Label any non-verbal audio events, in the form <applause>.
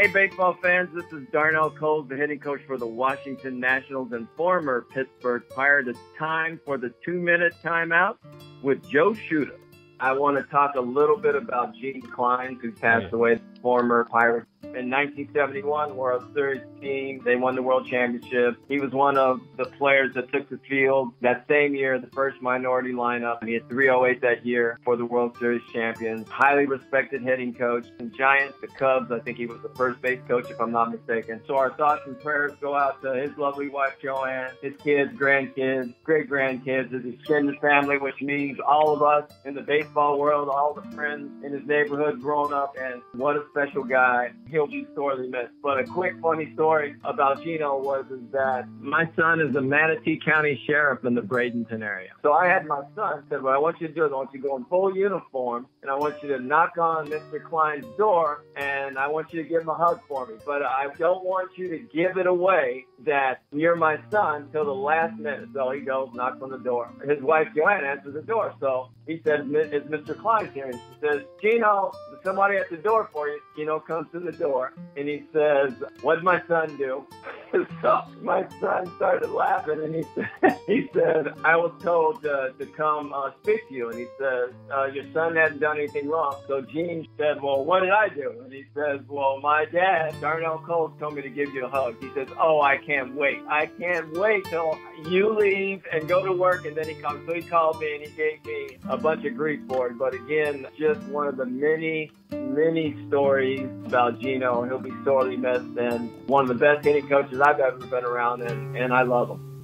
Hey, baseball fans, this is Darnell Coles, the hitting coach for the Washington Nationals and former Pittsburgh Pirate. It's time for the two minute timeout with Joe Shuta. I want to talk a little bit about Gene Clines, who passed away, former Pirate in 1971 World Series team. They won the World Championship. He was one of the players that took the field that same year, the first minority lineup. He had 308 that year for the World Series champions. Highly respected hitting coach. The Giants, the Cubs, I think he was the first base coach, if I'm not mistaken. So our thoughts and prayers go out to his lovely wife, Joanne, his kids, grandkids, great grandkids, his extended family, which means all of us in the baseball world, all the friends in his neighborhood growing up. And what a special guy. He'll be sorely missed. But a quick funny story about Gino was is that my son is a Manatee County sheriff in the Bradenton area. So I had my son said, what I want you to do is I want you to go in full uniform and I want you to knock on Mr. Clines' door and I want you to give him a hug for me. But I don't want you to give it away that you're my son till the last minute. So he goes, knocks on the door. His wife Joanne answers the door. So he says, "Is Mr. Clines here?" And she says, "Gino, somebody at the door for you." Gino comes to the door and he says, "What'd my son do?" So my son started laughing and he <laughs> said, "He said I was told uh, to come uh, speak to you." And he says, uh, "Your son hadn't done anything wrong." So Gene said, "Well, what did I do?" And he says, "Well, my dad, Darnell Coles, told me to give you a hug." He says, "Oh, I can't wait! I can't wait till you leave and go to work." And then he comes. So he called me and he gave me a bunch of grief for it. But again, just one of the many, many stories about Gino. He'll be sorely missed and one of the best hitting coaches I've ever been around, and, and I love him.